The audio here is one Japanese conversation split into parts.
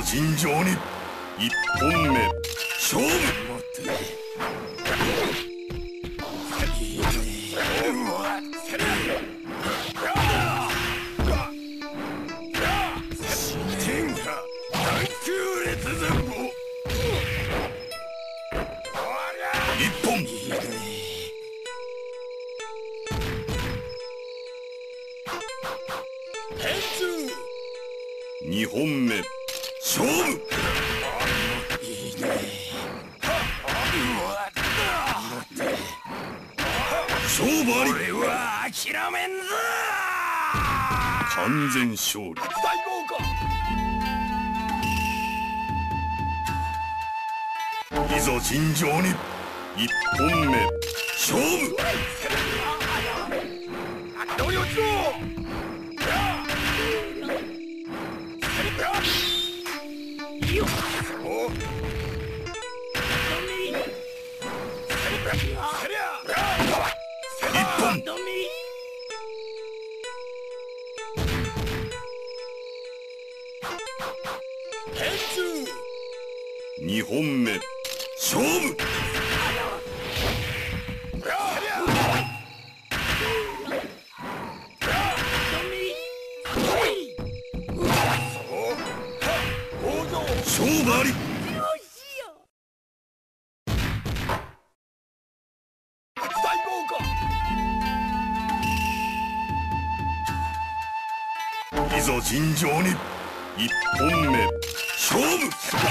ざ尋常に。一本目。勝負。一然勝利。大豪華いざ尋常に。一本目。勝負。どよちよお2本目。勝負。いざ尋常に。1本目。勝負。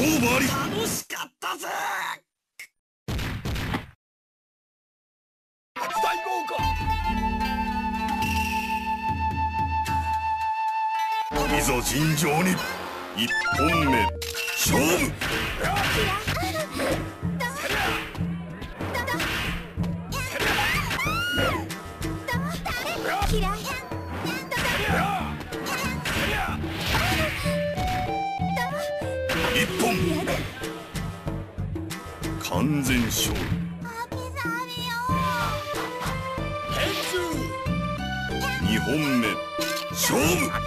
勝負あり。楽しかったぜ。最高かいざ尋常に。一本目。勝負一本。完全勝利。二本目。勝負。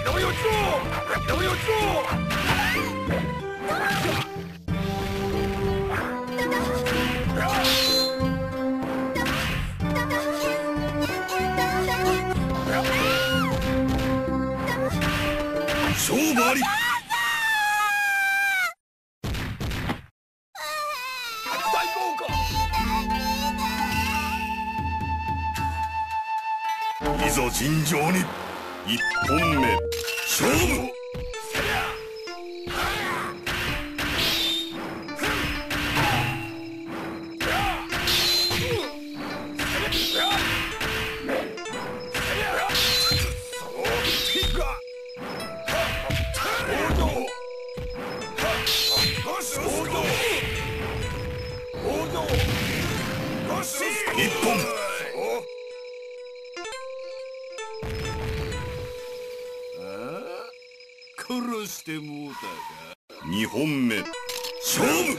勝負ありいざ尋常に。1本目。勝負。一本。殺してもうたか。二本目。勝負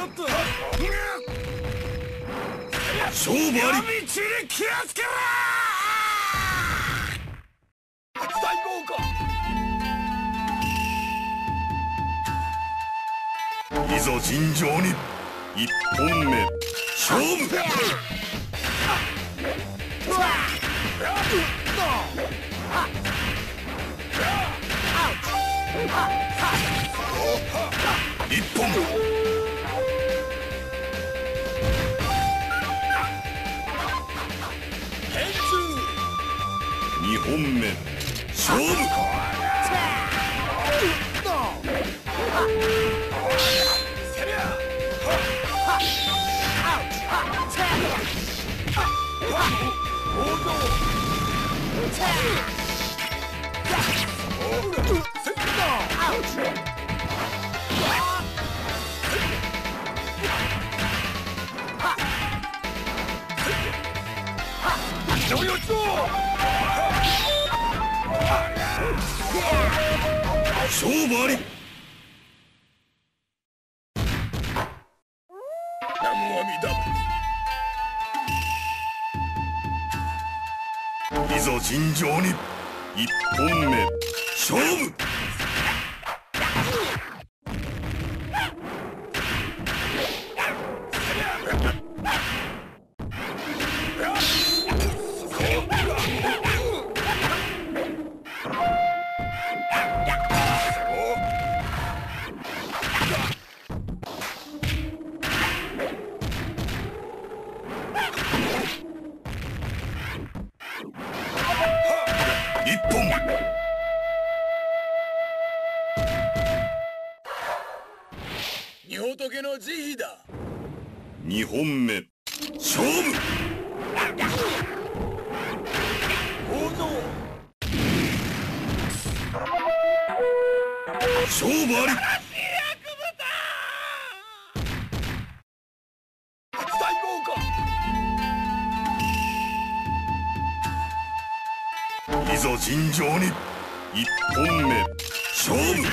勝負あり。闇気をつけろ大豪華いざ尋常に一本目。勝負。一本本目勝負せり勝負ありいざ尋常に。一本目。勝負。勝負あり。いざ尋常に。1本目。勝負。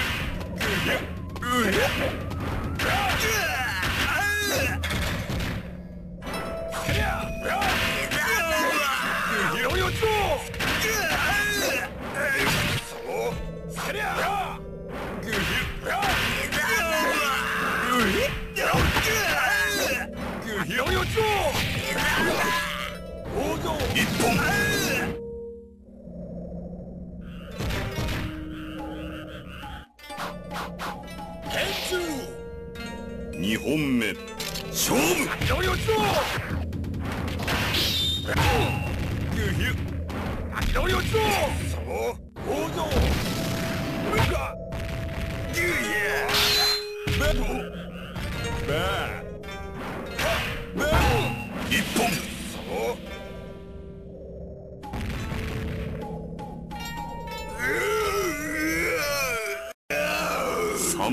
よ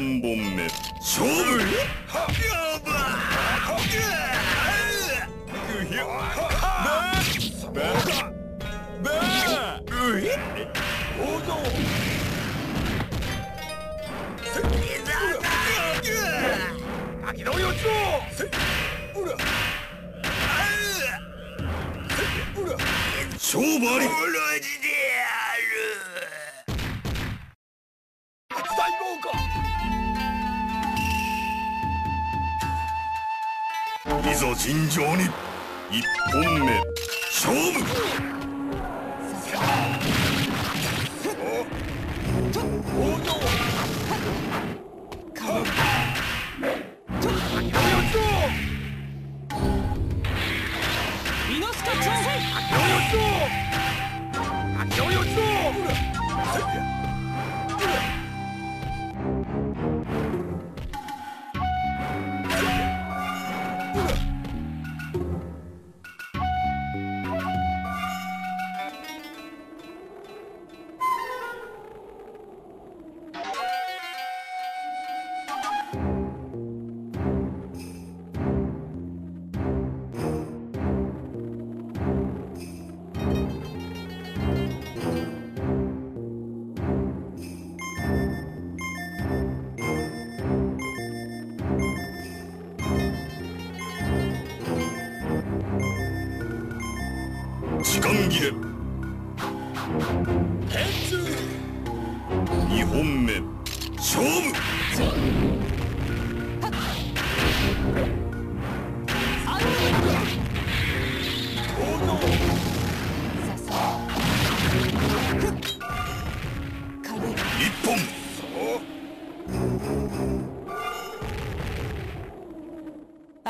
3本目。勝負勝負あり。ぞ尋常に一本目勝負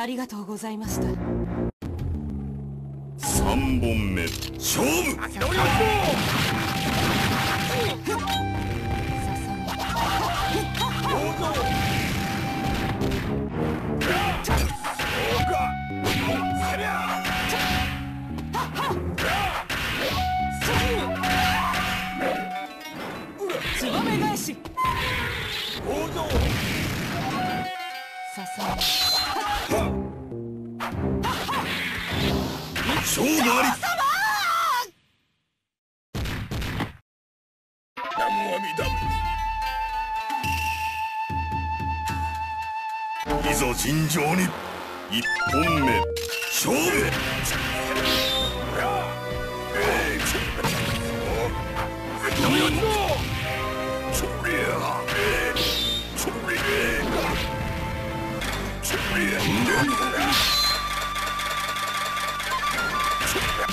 ありがとうございました。3本目勝負。ツささ勝負あり。いぞ尋常に。一本目。勝負。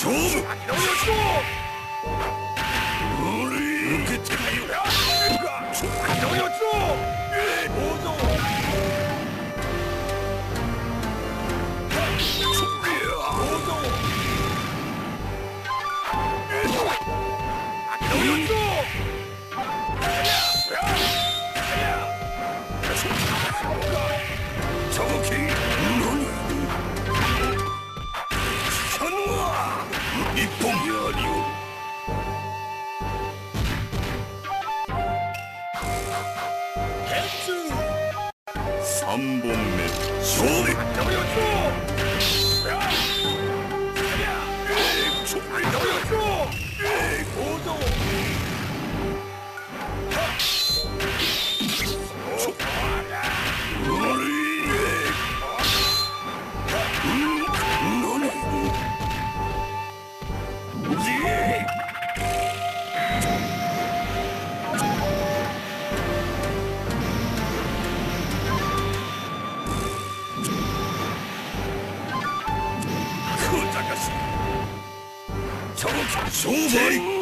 勝負。3本目勝負商売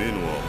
つ